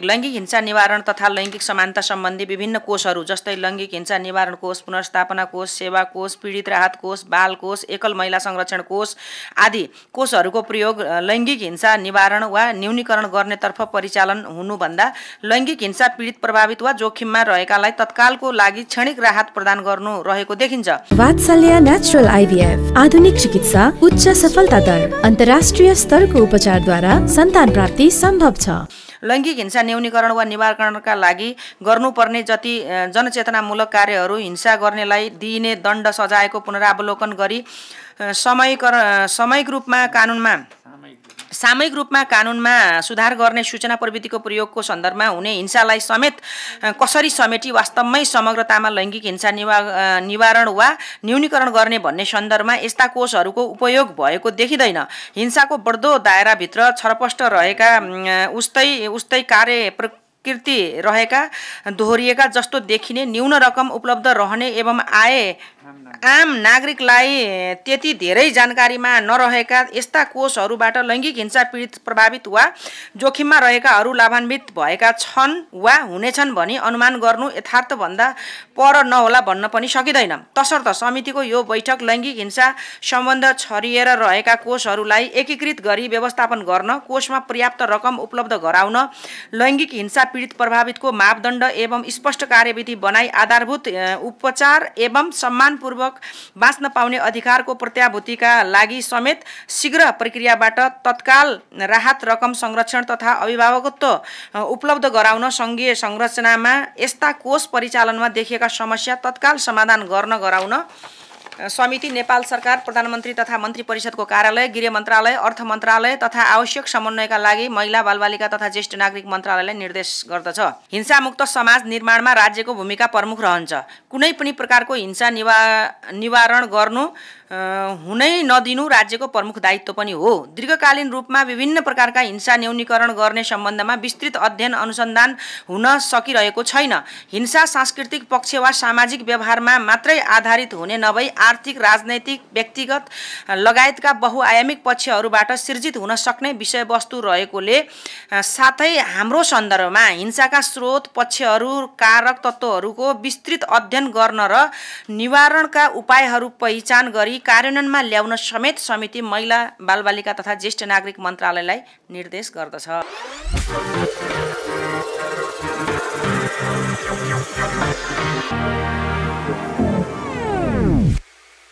लैङ्गिक हिंसा निवारण तथा लैङ्गिक समानता सम्बन्धी विभिन्न कोषहरू जस्तै लैङ्गिक हिंसा निवारण कोष पुनर्स्थापना कोष सेवा कोष पीडित राहत कोष बाल कोष एकल महिला संरक्षण कोष आदि कोषहरूको प्रयोग लैङ्गिक हिंसा निवारण वा न्यूनीकरण गर्नेतर्फ परिचालन हुनुभन्दा लैङ्गिक हिंसा पीडित प्रभावित वा जोखिममा रहेकालाई तत्कालको लागि क्षणिक राहत प्रदान गर्नु रहेको देखिन्छ। वात्सल्य नेचुरल आइभीएफ आधुनिक चिकित्सा उच्च सफलता दर अन्तर्राष्ट्रिय स्तरको उपचारद्वारा सन्तान प्राप्ति सम्भव छ। लैङ्गिक हिंसा न्यूनीकरण वा निवारणका लागि गर्नुपर्ने जति जनचेतनामूलक कार्यहरू हिंसा गर्नेलाई दिइने दण्ड सजायको पुनरावलोकन गरी समयक समयिक रूपमा कानुनमा सामूहिक रूपमा कानुनमा सुधार गर्ने सूचना प्रविधिको प्रयोगको सन्दर्भमा हुने हिंसालाई समेत कसरी समेटी वास्तवमै समग्रतामा लैङ्गिक हिंसा निवा निवारण वा न्यूनीकरण गर्ने भन्ने सन्दर्भमा यस्ता कोषहरूको उपयोग भएको देखिँदैन। हिंसाको बढ्दो दायराभित्र छरपष्ट रहेका उस्तै उस्तै कार्य प्रकृति रहेका दोहोरिएका जस्तो देखिने न्यून रकम उपलब्ध रहने एवं आए आम नागरिकलाई त्यति धेरै जानकारीमा नरहेका यस्ता कोषहरूबाट लैङ्गिक हिंसा पीडित प्रभावित वा जोखिममा रहेकाहरू लाभान्वित भएका छन् वा हुनेछन् भनी अनुमान गर्नु यथार्थभन्दा पर नहोला भन्न पनि सकिँदैन। तसर्थ समितिको यो बैठक लैङ्गिक हिंसा सम्बन्ध छरिएर रहेका कोषहरूलाई एकीकृत गरी व्यवस्थापन गर्न कोषमा पर्याप्त रकम उपलब्ध गराउन लैङ्गिक हिंसा पीडित प्रभावितको मापदण्ड एवं स्पष्ट कार्यविधि बनाई आधारभूत उपचार एवं सम्मानपूर्वक पूर्वक बाँच्न पाउने अधिकारको प्रत्याभूतिका लागि समेत शीघ्र प्रक्रियाबाट तत्काल राहत रकम संरक्षण तथा अभिभावकत्व उपलब्ध गराउन सङ्घीय संरचनामा यस्ता कोष परिचालनमा देखिएका समस्या तत्काल समाधान गर्न गराउन समिति नेपाल सरकार प्रधानमन्त्री तथा मन्त्री परिषदको कार्यालय गृह मन्त्रालय अर्थ मन्त्रालय तथा आवश्यक समन्वयका लागि महिला बालबालिका तथा ज्येष्ठ नागरिक मन्त्रालयलाई निर्देश गर्दछ। हिंसामुक्त समाज निर्माणमा राज्यको भूमिका प्रमुख रहन्छ। कुनै पनि प्रकारको हिंसा निवा निवारण गर्नु हुनै नदिनु राज्यको प्रमुख दायित्व पनि हो। दीर्घकालीन रूपमा विभिन्न प्रकारका हिंसा न्यूनीकरण गर्ने सम्बन्धमा विस्तृत अध्ययन अनुसन्धान हुन सकिरहेको छैन। हिंसा सांस्कृतिक पक्ष वा सामाजिक व्यवहारमा मात्रै आधारित हुने नभई आर्थिक राजनैतिक व्यक्तिगत लगायतका बहुआयामिक पक्षहरूबाट सिर्जित हुन सक्ने विषयवस्तु रहेकोले साथै हाम्रो सन्दर्भमा हिंसाका स्रोत पक्षहरू कारक तत्त्वहरूको विस्तृत अध्ययन गर्न र निवारणका उपायहरू पहिचान गरी कार्यान्वयनमा ल्याउन समेत समिति महिला बालबालिका तथा ज्येष्ठ नागरिक मन्त्रालयलाई निर्देश गर्दछ।